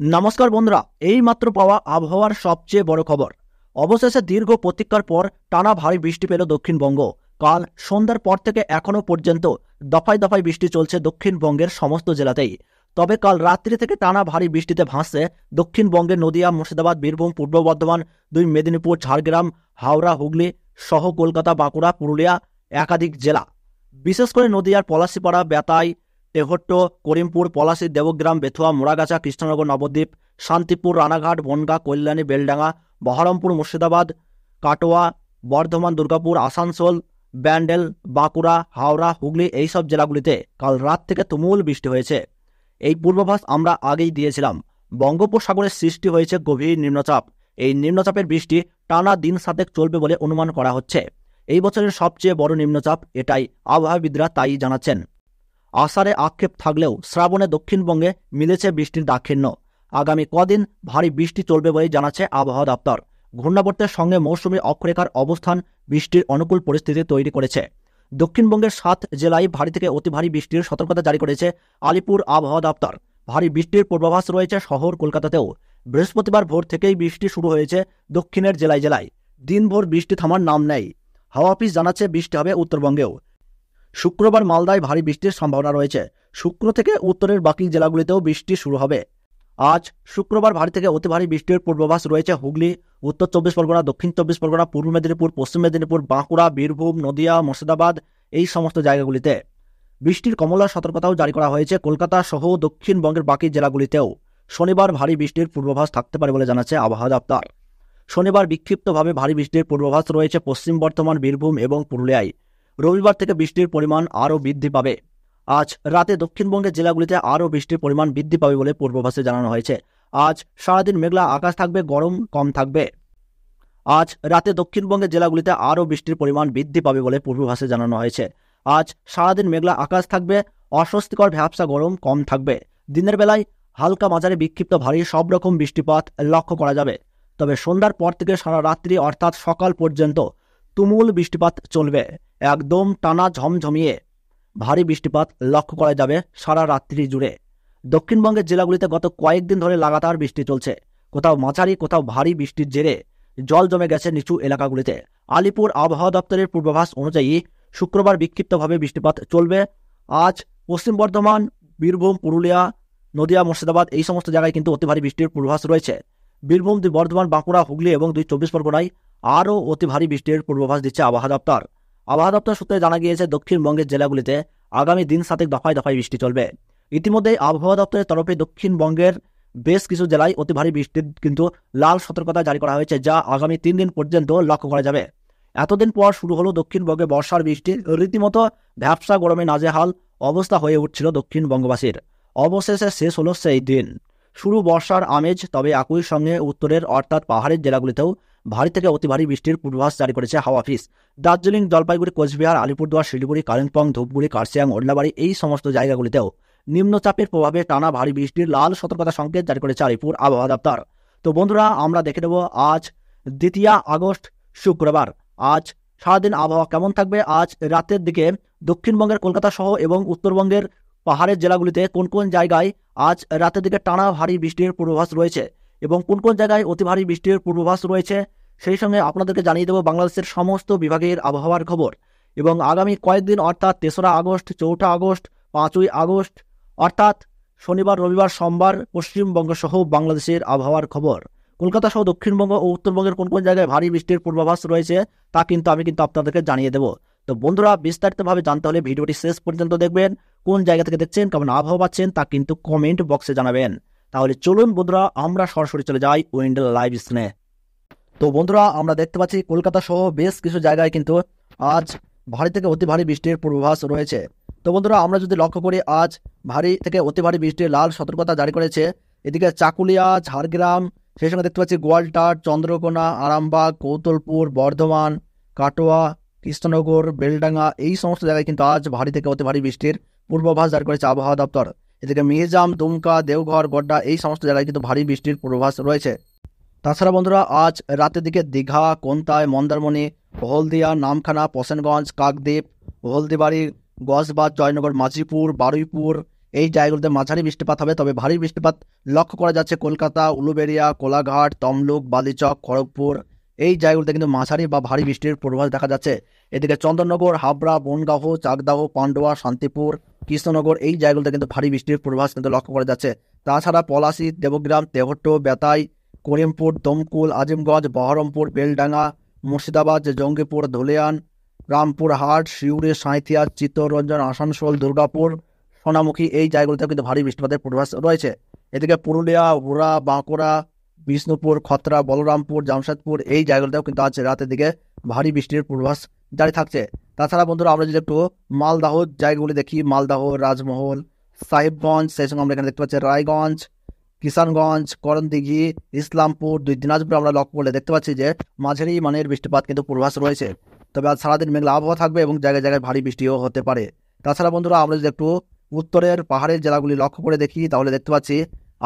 নমস্কার বন্ধুরা এই মাত্র পাওয়া আবহাওয়ার সবচেয়ে বড় খবর। অবশেষে দীর্ঘ প্রতীক্ষার পর টানা ভারী বৃষ্টি পেল দক্ষিণবঙ্গ। কাল সন্ধ্যার পর থেকে এখনও পর্যন্ত দফায় দফায় বৃষ্টি চলছে দক্ষিণবঙ্গের সমস্ত জেলাতেই। তবে কাল রাত্রি থেকে টানা ভারী বৃষ্টিতে ভাসছে দক্ষিণবঙ্গের নদিয়া, মুর্শিদাবাদ, বীরভূম, পূর্ব বর্ধমান, দুই মেদিনীপুর, ঝাড়গ্রাম, হাওড়া, হুগলি সহ কলকাতা, বাঁকুড়া, পুরুলিয়া একাধিক জেলা। বিশেষ করে নদিয়ার পলাশিপাড়া, বেতাই তেহট্ট করিমপুর, পলাশী, দেবগ্রাম, বেথুয়া, মোড়াগাছা, কৃষ্ণনগর, নবদ্বীপ, শান্তিপুর, রানাঘাট, বনগা, কল্যাণী, বেলডাঙ্গা, বহরমপুর, মুর্শিদাবাদ, কাটোয়া, বর্ধমান, দুর্গাপুর, আসানসোল, ব্যান্ডেল, বাঁকুড়া, হাওড়া, হুগলি এইসব জেলাগুলিতে কাল রাত থেকে তুমুল বৃষ্টি হয়েছে। এই পূর্বাভাস আমরা আগেই দিয়েছিলাম। বঙ্গোপসাগরের সৃষ্টি হয়েছে গভীর নিম্নচাপ। এই নিম্নচাপের বৃষ্টি টানা দিন সাতেক চলবে বলে অনুমান করা হচ্ছে। এই বছরের সবচেয়ে বড় নিম্নচাপ এটাই। আবহাওয়াবিদরা তাই জানাচ্ছেন। আষাঢ়ে আক্ষেপ থাকলেও শ্রাবণে দক্ষিণবঙ্গে মিলেছে বৃষ্টির দাক্ষিণ্য। আগামী কদিন ভারী বৃষ্টি চলবে বলে জানাচ্ছে আবহাওয়া দপ্তর। ঘূর্ণাবর্তের সঙ্গে মৌসুমী অক্ষরেখার অবস্থান বৃষ্টির অনুকূল পরিস্থিতি তৈরি করেছে। দক্ষিণবঙ্গের সাত জেলায় ভারী থেকে অতি ভারী বৃষ্টির সতর্কতা জারি করেছে আলিপুর আবহাওয়া দপ্তর। ভারী বৃষ্টির পূর্বাভাস রয়েছে শহর কলকাতাতেও। বৃহস্পতিবার ভোর থেকেই বৃষ্টি শুরু হয়েছে দক্ষিণের জেলায় জেলায়। দিনভর বৃষ্টি থামার নাম নেই। হাওয়া অফিস জানাচ্ছে বৃষ্টি হবে উত্তরবঙ্গেও। শুক্রবার মালদায় ভারী বৃষ্টির সম্ভাবনা রয়েছে। শুক্র থেকে উত্তরের বাকি জেলাগুলিতেও বৃষ্টি শুরু হবে। আজ শুক্রবার ভারী থেকে অতি ভারী বৃষ্টির পূর্বাভাস রয়েছে হুগলি, উত্তর চব্বিশ পরগনা, দক্ষিণ চব্বিশ পরগনা, পূর্ব মেদিনীপুর, পশ্চিম মেদিনীপুর, বাঁকুড়া, বীরভূম, নদিয়া, মুর্শিদাবাদ এই সমস্ত জায়গাগুলিতে। বৃষ্টির কমলা সতর্কতাও জারি করা হয়েছে কলকাতা সহ দক্ষিণবঙ্গের বাকি জেলাগুলিতেও। শনিবার ভারী বৃষ্টির পূর্বাভাস থাকতে পারে বলে জানাচ্ছে আবহাওয়া দপ্তর। শনিবার বিক্ষিপ্তভাবে ভারী বৃষ্টির পূর্বাভাস রয়েছে পশ্চিম বর্ধমান, বীরভূম এবং পুরুলিয়ায়। রবিবার থেকে বৃষ্টির পরিমাণ আরও বৃদ্ধি পাবে। আজ রাতে দক্ষিণবঙ্গের জেলাগুলিতে আরও বৃষ্টির পরিমাণ বৃদ্ধি পাবে বলে পূর্বাভাসে জানানো হয়েছে। আজ সারাদিন মেঘলা আকাশ থাকবে, গরম কম থাকবে। আজ রাতে দক্ষিণবঙ্গের জেলাগুলিতে আরও বৃষ্টির পরিমাণ বৃদ্ধি পাবে বলে পূর্বাভাসে জানানো হয়েছে। আজ সারাদিন মেঘলা আকাশ থাকবে, অস্বস্তিকর ভ্যাবসা গরম কম থাকবে। দিনের বেলায় হালকা মাঝারি বিক্ষিপ্ত ভারী সব রকম বৃষ্টিপাত লক্ষ্য করা যাবে। তবে সন্ধ্যার পর থেকে সারা রাত্রি অর্থাৎ সকাল পর্যন্ত তুমুল বৃষ্টিপাত চলবে। একদম টানা ঝমঝমিয়ে ভারী বৃষ্টিপাত লক্ষ্য করা যাবে সারা রাত্রি জুড়ে। দক্ষিণবঙ্গের জেলাগুলিতে গত কয়েকদিন ধরে লাগাতার বৃষ্টি চলছে। কোথাও মাঝারি, কোথাও ভারী বৃষ্টির জেরে জল জমে গেছে নিচু এলাকাগুলিতে। আলিপুর আবহাওয়া দপ্তরের পূর্বাভাস অনুযায়ী শুক্রবার বিক্ষিপ্তভাবে বৃষ্টিপাত চলবে। আজ পশ্চিম বর্ধমান, বীরভূম, পুরুলিয়া, নদিয়া, মুর্শিদাবাদ এই সমস্ত জায়গায় কিন্তু অতি ভারী বৃষ্টির পূর্বাভাস রয়েছে। বীরভূম দুই বর্ধমান, বাঁকুড়া, হুগলি এবং দুই চব্বিশ পরগনায় আরও অতি ভারী বৃষ্টির পূর্বাভাস দিচ্ছে আবহাওয়া দপ্তর। আবহাওয়া দপ্তর সূত্রে জানা গিয়েছে, দক্ষিণবঙ্গের জেলাগুলিতে আগামী দিন সাতেক দফায় দফায় বৃষ্টি চলবে। ইতিমধ্যে আবহাওয়া দপ্তরের তরফে দক্ষিণবঙ্গের বেশ কিছু জেলায় অতি ভারী বৃষ্টির কিন্তু লাল সতর্কতা জারি করা হয়েছে, যা আগামী তিন দিন পর্যন্ত লক্ষ্য করা যাবে। এতদিন পর শুরু হলো দক্ষিণবঙ্গে বর্ষার বৃষ্টি। রীতিমতো ভ্যাবসা গরমে নাজেহাল অবস্থা হয়ে উঠছিল দক্ষিণবঙ্গবাসীর। অবশেষে শেষ হলো সেই দিন। শুরু বর্ষার আমেজ, তবে একই সঙ্গে উত্তরের অর্থাৎ পাহাড়ের জেলাগুলিতেও ভারী থেকে অতি ভারী বৃষ্টির পূর্বাভাস জারি করেছে হাওয়া অফিস। দার্জিলিং, জলপাইগুড়ি, কোচবিহার, আলিপুরদুয়ার, শিলিগুড়ি, কালিম্পং, ধূপগুড়ি কার্সিয়াং ওডলাবাড়ি এই সমস্ত জায়গাগুলিতেও নিম্নচাপের প্রভাবে টানা ভারী বৃষ্টির লাল সতর্কতা সংকেত জারি করেছে আলিপুর আবহাওয়া দপ্তর। তো বন্ধুরা, আমরা দেখে নেব আজ দ্বিতীয় আগস্ট, শুক্রবার। আজ সারাদিন আবহাওয়া কেমন থাকবে? আজ রাতের দিকে দক্ষিণবঙ্গের কলকাতা সহ এবং উত্তরবঙ্গের পাহাড়ের জেলাগুলিতে কোন কোন জায়গায় আজ রাতের দিকে টানা ভারী বৃষ্টির পূর্বাভাস রয়েছে? এবং কোন কোন জায়গায় অতি ভারী বৃষ্টির পূর্বাভাস রয়েছে, সেই সঙ্গে আপনাদেরকে জানিয়ে দেবো বাংলাদেশের সমস্ত বিভাগের আবহাওয়ার খবর। এবং আগামী কয়েকদিন, অর্থাৎ তেসরা আগস্ট, চৌঠা আগস্ট, পাঁচই আগস্ট, অর্থাৎ শনিবার, রবিবার, সোমবার, পশ্চিমবঙ্গ সহ বাংলাদেশের আবহাওয়ার খবর। কলকাতা সহ দক্ষিণবঙ্গ ও উত্তরবঙ্গের কোন কোন জায়গায় ভারী বৃষ্টির পূর্বাভাস রয়েছে, তা কিন্তু আমি কিন্তু আপনাদেরকে জানিয়ে দেবো। তো বন্ধুরা, বিস্তারিতভাবে জানতে হলে ভিডিওটি শেষ পর্যন্ত দেখবেন, কোন জায়গা থেকে দেখছেন, কেমন আবহাওয়া পাচ্ছেন, তা কিন্তু কমেন্ট বক্সে জানাবেন। তাহলে চলুন বন্ধুরা, আমরা সরাসরি চলে যাই উইন্ডেল লাইভ স্ক্রিনে তো বন্ধুরা, আমরা দেখতে পাচ্ছি কলকাতা সহ বেশ কিছু জায়গায় কিন্তু আজ ভারী থেকে অতি ভারী বৃষ্টির পূর্বাভাস রয়েছে। তো বন্ধুরা, আমরা যদি লক্ষ্য করি, আজ ভারী থেকে অতি ভারী বৃষ্টির লাল সতর্কতা জারি করেছে। এদিকে চাকুলিয়া, ঝাড়গ্রাম, সেই সঙ্গে দেখতে পাচ্ছি গোয়ালটার, চন্দ্রকোনা, আরামবাগ, কৌতলপুর, বর্ধমান, কাটোয়া, কৃষ্ণনগর, বেলডাঙ্গা, এই সমস্ত জায়গায় কিন্তু আজ ভারী থেকে অতি ভারী বৃষ্টির পূর্বাভাস জারি করেছে আবহাওয়া দপ্তর। এদিকে মিহিজাম, দুমকা, দেওঘর গড্ডা এই সমস্ত জায়গায় কিন্তু ভারী বৃষ্টির পূর্বাভাস রয়েছে। তাছাড়া বন্ধুরা, আজ রাতের দিকে দীঘা কোন্তায় মন্দারমণি, হলদিয়া, নামখানা পশেনগঞ্জ কাকদ্বীপ, হলদিবাড়ি গজবাজ জয়নগর মাঝিপুর বারুইপুর এই জায়গাগুলোতে মাঝারি বৃষ্টিপাত হবে। তবে ভারী বৃষ্টিপাত লক্ষ্য করা যাচ্ছে কলকাতা, উলুবেড়িয়া, কোলাঘাট, তমলুক, বালিচক, খড়গপুর এই জায়গাগুলোতে কিন্তু মাঝারি বা ভারী বৃষ্টির পূর্বাভাস দেখা যাচ্ছে। এদিকে চন্দননগর, হাবড়া, বনগাঁও, চাকদাহ, পান্ডুয়া, শান্তিপুর, কৃষ্ণনগর, এই জায়গাগুলোতে কিন্তু ভারী বৃষ্টির পূর্বাভাস কিন্তু লক্ষ্য করা যাচ্ছে। তাছাড়া পলাশি, দেবগ্রাম, তেহট্ট, বেতাই, করিমপুর, দমকুল, আজিমগঞ্জ, বহরমপুর, বেলডাঙ্গা, মুর্শিদাবাদ, জঙ্গিপুর, ধুলিয়ান, রামপুরহাট শিউড়ি সাঁইথিয়া, চিত্তরঞ্জন, আসানসোল, দুর্গাপুর, সোনামুখী, এই জায়গাগুলোতে কিন্তু ভারী বৃষ্টিপাতের পূর্বাভাস রয়েছে। এদিকে পুরুলিয়া হুড়া বাঁকুড়া, বিষ্ণুপুর, খতরা, বলরামপুর, জামশেদপুর, এই জায়গাগুলোতেও কিন্তু আজ রাতের দিকে ভারী বৃষ্টির পূর্বাভাস জারি থাকছে। তাছাড়া বন্ধুরা, আমরা যদি একটু মালদাহ জায়গাগুলি দেখি, মালদাহ, রাজমহল, সাহেবগঞ্জ, সেই সঙ্গে আমরা এখানে দেখতে পাচ্ছি রায়গঞ্জ, কিষানগঞ্জ, করণদিঘি, ইসলামপুর, দুই দিনাজপুর আমরা লক্ষ্য করলে দেখতে পাচ্ছি যে মাঝারি মানের বৃষ্টিপাত কিন্তু পূর্বাভাস রয়েছে। তবে আজ সারাদিন মেঘলা আবহাওয়া থাকবে এবং জায়গায় জায়গায় ভারী বৃষ্টিও হতে পারে। তাছাড়া বন্ধুরা, আমরা যদি একটু উত্তরের পাহাড়ের জেলাগুলি লক্ষ্য করে দেখি, তাহলে দেখতে পাচ্ছি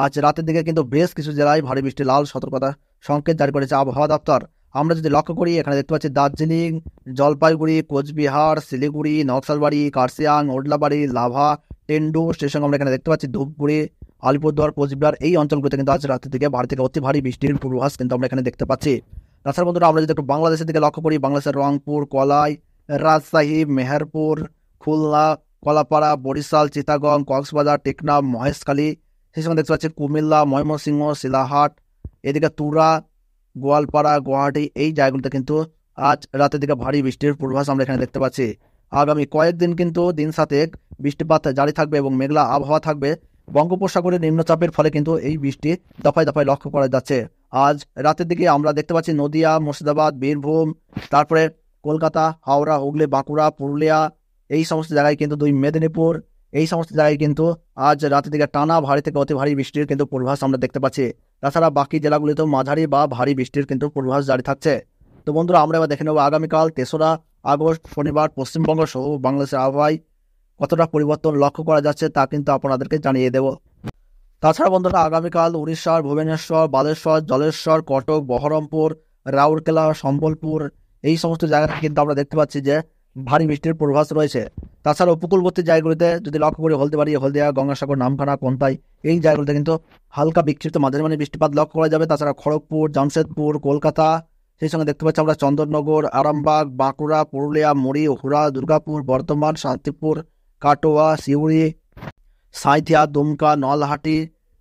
আজ রাতের দিকে কিন্তু বেশ কিছু জেলায় ভারী বৃষ্টি, লাল সতর্কতা সংকেত জারি করেছে আবহাওয়া দপ্তর। আমরা যদি লক্ষ্য করি, এখানে দেখতে পাচ্ছি দার্জিলিং, জলপাইগুড়ি, কোচবিহার, শিলিগুড়ি, নকশালবাড়ি কার্সিয়াং ওডলাবাড়ি, লাভা, টেন্ডু স্টেশন আমরা এখানে দেখতে পাচ্ছি, ধূপগুড়ি, আলিপুরদুয়ার, কোচবিহার, এই অঞ্চলগুলোতে কিন্তু আজ রাতের দিকে ভারী থেকে অতি ভারী বৃষ্টির পূর্বাভাস কিন্তু আমরা এখানে দেখতে পাচ্ছি। তাছাড়া বন্ধুরা, আমরা যদি একটু বাংলাদেশের দিকে লক্ষ্য করি, বাংলাদেশের রংপুর, কলাই, রাজশাহী, মেহেরপুর, খুলনা, কলাপাড়া, বরিশাল চিতাগং কক্সবাজার, টেকনাফ, মহেশখালী, সেই সঙ্গে দেখতে পাচ্ছি কুমিল্লা, ময়মনসিংহ, শিলাহাট, এদিকে তুরা গোয়ালপাড়া, গুয়াহাটি এই জায়গাগুলোতে কিন্তু আজ রাতের দিকে ভারী বৃষ্টির পূর্বাভাস আমরা এখানে দেখতে পাচ্ছি। আগামী কয়েকদিন কিন্তু দিন সাতেক বৃষ্টিপাত জারি থাকবে এবং মেঘলা আবহাওয়া থাকবে। বঙ্গোপসাগরের নিম্নচাপের ফলে কিন্তু এই বৃষ্টি দফায় দফায় লক্ষ্য করা যাচ্ছে। আজ রাতের দিকে আমরা দেখতে পাচ্ছি নদিয়া, মুর্শিদাবাদ, বীরভূম, তারপরে কলকাতা, হাওড়া, হুগলি, বাঁকুড়া, পুরুলিয়া এই সমস্ত জায়গায় কিন্তু দুই মেদিনীপুর এই সমস্ত জায়গায় কিন্তু আজ রাতের দিকে টানা ভারী থেকে অতি ভারী বৃষ্টির কিন্তু পূর্বাভাস আমরা দেখতে পাচ্ছি। তাছাড়া বাকি জেলাগুলিতেও মাঝারি বা ভারী বৃষ্টির কিন্তু পূর্বাভাস জারি থাকছে। তো বন্ধুরা, আমরা এবার দেখে নেব আগামীকাল তেসরা আগস্ট, শনিবার, পশ্চিমবঙ্গ সহ বাংলাদেশের আবহাওয়ায় কতটা পরিবর্তন লক্ষ্য করা যাচ্ছে তা কিন্তু আপনাদেরকে জানিয়ে দেব। তাছাড়া বন্ধুরা, আগামীকাল উড়িষ্যার ভুবনেশ্বর, বালেশ্বর, জলেশ্বর, কটক, বহরমপুর, রাউরকেলা, সম্বলপুর, এই সমস্ত জায়গায় কিন্তু আমরা দেখতে পাচ্ছি যে ভারী বৃষ্টির পূর্বাভাস রয়েছে। তাছাড়া উপকূলবর্তী জায়গাগুলিতে যদি লক্ষ্য করি হলদিবাড়ি হলদিয়া গঙ্গাসাগর, নামখানা, কোনতাই, এই জায়গাগুলিতে কিন্তু হালকা বিক্ষিপ্ত মাঝারি বৃষ্টিপাত লক্ষ্য করা যাবে। তাছাড়া খড়গপুর, জামশেদপুর, কলকাতা, সেই সঙ্গে দেখতে পাচ্ছি আমরা চন্দননগর, আরামবাগ, বাঁকুড়া, পুরুলিয়া, মুড়ি হুড়া দুর্গাপুর, বর্ধমান, শান্তিপুর, কাটোয়া, সিউড়ি, সাঁইথিয়া, দুমকা, নলহাটি,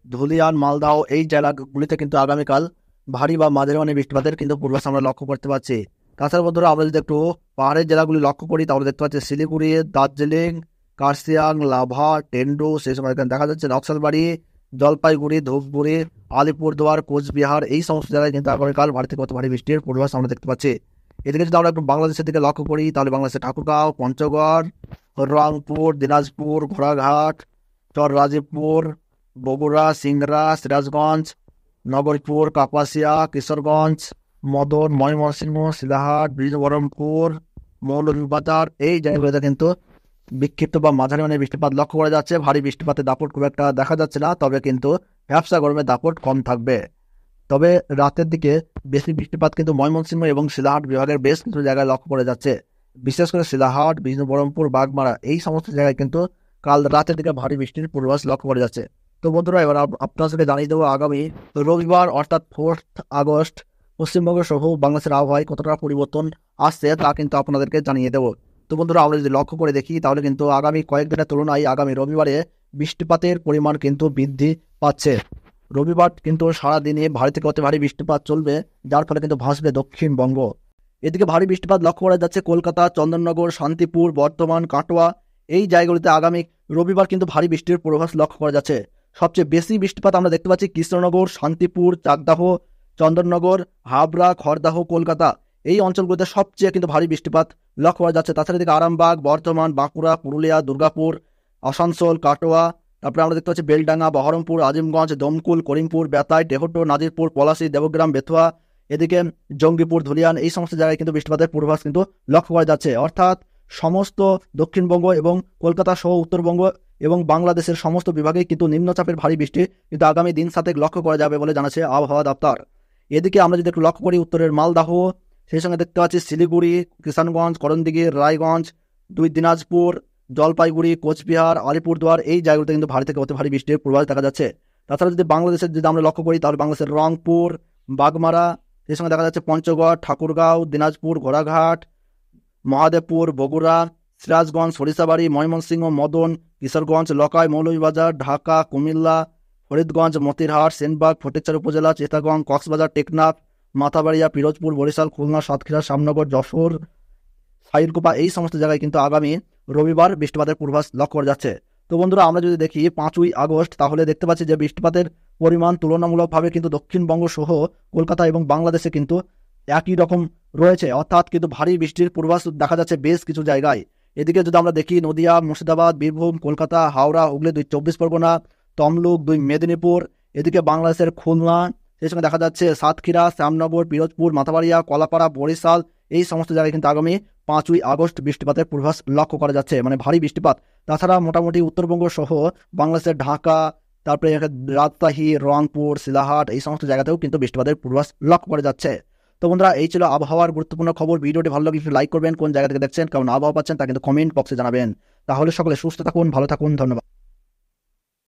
ধুলিয়ান মালদাহ এই জেলাগুলিতে কিন্তু আগামীকাল ভারী বা মাঝারি মানে বৃষ্টিপাতের কিন্তু পূর্বাভাস আমরা লক্ষ্য করতে পারছি। তাছাড়া বন্ধুরা আমরা যদি একটু পাহাড়ের জেলাগুলি লক্ষ্য করি, তাহলে দেখতে পাচ্ছি শিলিগুড়ি, দার্জিলিং কার্সিয়াং লাভা, টেন্ডু, সেই সময় এখানে দেখা যাচ্ছে নকশালবাড়ি, জলপাইগুড়ি, ধূপগুড়ি, আলিপুরদুয়ার, কোচবিহার, এই সমস্ত জায়গায় কিন্তু আগামীকাল ভারী থেকে কত ভারী বৃষ্টির পূর্বাভাস আমরা দেখতে পাচ্ছি। এদিকে যদি আমরা একটু বাংলাদেশের দিকে লক্ষ্য করি, তাহলে বাংলাদেশের ঠাকুরগাঁও, পঞ্চগড় রংপুর দিনাজপুর, ঘোড়াঘাট চর রাজীবপুর বগুড়া, সিংড়া, সিরাজগঞ্জ, নগরপুর, কাপাসিয়া, কিশোরগঞ্জ মদন, ময়মনসিংহ শিলাহাট বীরবরমপুর, মৌলভীবাজার, এই জায়গাগুলোতে কিন্তু বিক্ষিপ্ত বা মাঝারি মানের বৃষ্টিপাত লক্ষ্য করা যাচ্ছে। ভারী বৃষ্টিপাতে দাপট খুব একটা দেখা যাচ্ছে না, তবে কিন্তু ব্যবসা গরমে দাপট কম থাকবে। তবে রাতের দিকে বেশি বৃষ্টিপাত কিন্তু ময়মনসিংহ এবং শিলাহাট বিভাগের বেশ কিছু জায়গায় লক্ষ্য করা যাচ্ছে। বিশেষ করে শিলাহাট বিষ্ণুবরমপুর বাগমারা, এই সমস্ত জায়গায় কিন্তু কাল রাতের দিকে ভারী বৃষ্টির পূর্বাভাস লক্ষ্য করা যাচ্ছে। তো বন্ধুরা, এবার আপনার সাথে জানিয়ে দেবো আগামী রবিবার, অর্থাৎ ফোর্থ আগস্ট পশ্চিমবঙ্গ সহ বাংলাদেশের আবহাওয়ায় কতটা পরিবর্তন আসছে তা কিন্তু আপনাদেরকে জানিয়ে দেবো। তো বন্ধুরা, আমরা যদি লক্ষ্য করে দেখি, তাহলে কিন্তু আগামী কয়েকদিনের তুলনায় আগামী রবিবারে বৃষ্টিপাতের পরিমাণ কিন্তু বৃদ্ধি পাচ্ছে। রবিবার কিন্তু সারাদিনে ভারী থেকে অতি ভারী বৃষ্টিপাত চলবে, যার ফলে কিন্তু ভাসবে দক্ষিণবঙ্গ। এদিকে ভারী বৃষ্টিপাত লক্ষ্য করা যাচ্ছে কলকাতা, চন্দননগর, শান্তিপুর, বর্ধমান, কাটোয়া, এই জায়গাগুলিতে আগামী রবিবার কিন্তু ভারী বৃষ্টির পূর্বাভাস লক্ষ্য করা যাচ্ছে। সবচেয়ে বেশি বৃষ্টিপাত আমরা দেখতে পাচ্ছি কৃষ্ণনগর, শান্তিপুর, চাকদাহ চন্দননগর, হাবড়া, খড়দাহ, কলকাতা এই অঞ্চলগুলোতে সবচেয়ে কিন্তু ভারী বৃষ্টিপাত লক্ষ্য করা যাচ্ছে। তাছাড়া এদিকে আরামবাগ, বর্ধমান, বাঁকুড়া, পুরুলিয়া, দুর্গাপুর, আসানসোল, কাটোয়া, তারপরে আমরা দেখতে পাচ্ছি বেলডাঙ্গা, বহরমপুর, আজিমগঞ্জ, দমকুল, করিমপুর, বেতাই টেহট্ট নাজিরপুর, পলাশি, দেবগ্রাম, বেথুয়া, এদিকে জঙ্গিপুর, ধুলিয়ান এই সমস্ত জায়গায় কিন্তু বৃষ্টিপাতের পূর্বাভাস কিন্তু লক্ষ্য করা যাচ্ছে। অর্থাৎ সমস্ত দক্ষিণবঙ্গ এবং কলকাতা সহ উত্তরবঙ্গ এবং বাংলাদেশের সমস্ত বিভাগেই কিন্তু নিম্নচাপের ভারী বৃষ্টি কিন্তু আগামী দিন সাথে লক্ষ্য করা যাবে বলে জানাচ্ছে আবহাওয়া দপ্তর। এদিকে আমরা যদি একটু লক্ষ্য করি উত্তরের মালদাহ, সেই সঙ্গে দেখতে পাচ্ছি শিলিগুড়ি, কিষানগঞ্জ, করণদিঘি, রায়গঞ্জ, দুই দিনাজপুর, জলপাইগুড়ি, কোচবিহার, আলিপুরদুয়ার, এই জায়গাগুলোতে কিন্তু ভারী থেকে অতি ভারী বৃষ্টির পূর্বাভাস দেখা যাচ্ছে। তাছাড়া যদি বাংলাদেশের যদি আমরা লক্ষ্য করি, তাহলে বাংলাদেশের রংপুর, বাগমারা, সেই সঙ্গে দেখা যাচ্ছে পঞ্চগড়, ঠাকুরগাঁও, দিনাজপুর ঘোড়াঘাট মহাদেবপুর, বগুড়া, সিরাজগঞ্জ, সরিষাবাড়ি, ময়মনসিংহ, মদন, কিশোরগঞ্জ, লকাই, মৌলভীবাজার, ঢাকা, কুমিল্লা ফরিদগঞ্জ, মতিরহাট, সেনবাগ ফটিকচার উপজেলা চেতাগঞ্জ কক্সবাজার, টেকনাফ, মাথাবাড়িয়া, পিরোজপুর, বরিশাল, খুলনা, সাতক্ষীরা শ্যামনগর যশোর সাইরকুপা এই সমস্ত জায়গায় কিন্তু আগামী রবিবার বৃষ্টিপাতের পূর্বাস লক্ষ্য করা যাচ্ছে। তো বন্ধুরা, আমরা যদি দেখি পাঁচই আগস্ট, তাহলে দেখতে পাচ্ছি যে বৃষ্টিপাতের পরিমাণ তুলনামূলকভাবে কিন্তু দক্ষিণবঙ্গ সহ কলকাতা এবং বাংলাদেশে কিন্তু একই রকম রয়েছে। অর্থাৎ কিন্তু ভারী বৃষ্টির পূর্বাস দেখা যাচ্ছে বেশ কিছু জায়গায়। এদিকে যদি আমরা দেখি নদিয়া, মুর্শিদাবাদ, বীরভূম, কলকাতা, হাওড়া, হুগলি, দুই চব্বিশ পরগনা তমলুক দুই মেদিনীপুর, এদিকে বাংলাদেশের খুলনা, সেই সঙ্গে দেখা যাচ্ছে সাতক্ষীরা, শ্যামনগর, পিরোজপুর, মাথাবাড়িয়া, কলাপাড়া, বরিশাল, এই সমস্ত জায়গায় কিন্তু আগামী পাঁচই আগস্ট বৃষ্টিপাতের পূর্বাভাস লক্ষ্য করা যাচ্ছে। মানে ভারী বৃষ্টিপাত। তাছাড়া মোটামুটি উত্তরবঙ্গ সহ বাংলাদেশের ঢাকা, তারপরে রাজশাহী, রংপুর শিলাহাট এই সমস্ত জায়গাতেও কিন্তু বৃষ্টিপাতের পূর্বাভাস লক্ষ্য করা যাচ্ছে। তো বন্ধুরা, এই ছিল আবহাওয়ার গুরুত্বপূর্ণ খবর। ভিডিওটি ভালো লাগলে লাইক করবেন, কোন জায়গা থেকে দেখছেন কারণ আবহাওয়া পাচ্ছেন তা কিন্তু কমেন্ট বক্সে জানাবেন। তাহলে সকলে সুস্থ থাকুন, ভালো থাকুন, ধন্যবাদ।